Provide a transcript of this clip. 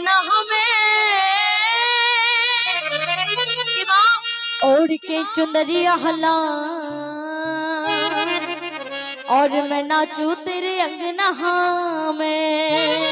ना हमें। ओढ़ के चुंदरिया हला। और मैं नाचू तेरे अंगना में।